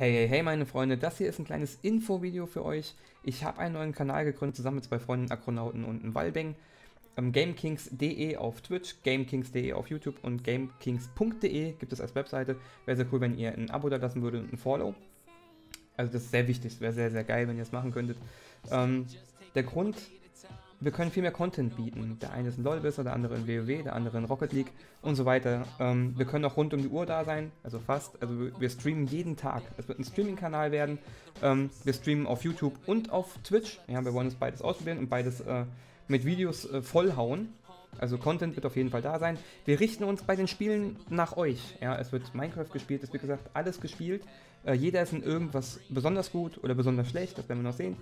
Hey, hey, hey, meine Freunde, das hier ist ein kleines Infovideo für euch. Ich habe einen neuen Kanal gegründet, zusammen mit zwei Freunden, Akronauten und einem Wallbang. Ähm, GameKings.de auf Twitch, GameKings.de auf YouTube und GameKings.de gibt es als Webseite. Wäre sehr cool, wenn ihr ein Abo da lassen würdet und ein Follow. Also das ist sehr wichtig, wäre sehr, sehr geil, wenn ihr es machen könntet. Ähm, der Grund, wir können viel mehr Content bieten. Der eine ist ein LoL-Wisser, der andere in WoW, der andere in Rocket League und so weiter. Ähm, wir können auch rund um die Uhr da sein, also fast. Also wir, wir streamen jeden Tag. Es wird ein Streaming-Kanal werden. Ähm, wir streamen auf YouTube und auf Twitch. Ja, wir wollen es beides ausprobieren und beides äh, mit Videos äh, vollhauen. Also Content wird auf jeden Fall da sein. Wir richten uns bei den Spielen nach euch. Ja, es wird Minecraft gespielt, es wird gesagt alles gespielt. Äh, jeder ist in irgendwas besonders gut oder besonders schlecht, das werden wir noch sehen.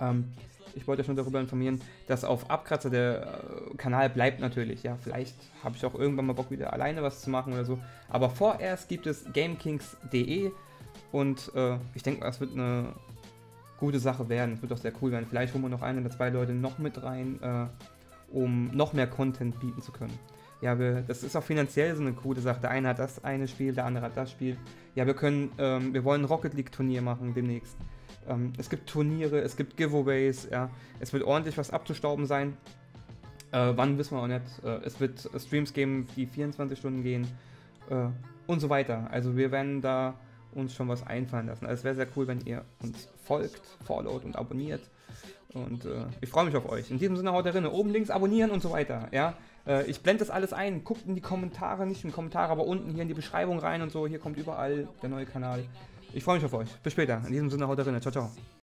Ähm, ich wollte schon darüber informieren, dass auf Abkratzer der äh, Kanal bleibt natürlich. Ja, vielleicht habe ich auch irgendwann mal Bock, wieder alleine was zu machen oder so. Aber vorerst gibt es GameKings.de und äh, ich denke, das wird eine gute Sache werden. Es wird auch sehr cool werden. Vielleicht holen wir noch ein oder zwei Leute noch mit rein, äh, um noch mehr Content bieten zu können. Ja, wir, das ist auch finanziell so eine coole Sache. Der eine hat das eine Spiel, der andere hat das Spiel. Ja, wir können, ähm, wir wollen ein Rocket League Turnier machen demnächst. Ähm, es gibt Turniere, es gibt Giveaways, ja. Es wird ordentlich was abzustauben sein. Äh, wann wissen wir auch nicht. Äh, es wird Streams geben, die 24 Stunden gehen äh, und so weiter. Also wir werden da uns schon was einfallen lassen. Also es wäre sehr cool, wenn ihr uns folgt, followt und abonniert. Und äh, ich freue mich auf euch. In diesem Sinne haut rein. Oben links abonnieren und so weiter. Ja, äh, ich blende das alles ein. Guckt in die Kommentare, nicht in die Kommentare, aber unten hier in die Beschreibung rein und so. Hier kommt überall der neue Kanal. Ich freue mich auf euch. Bis später. In diesem Sinne haut rein. Ciao, ciao.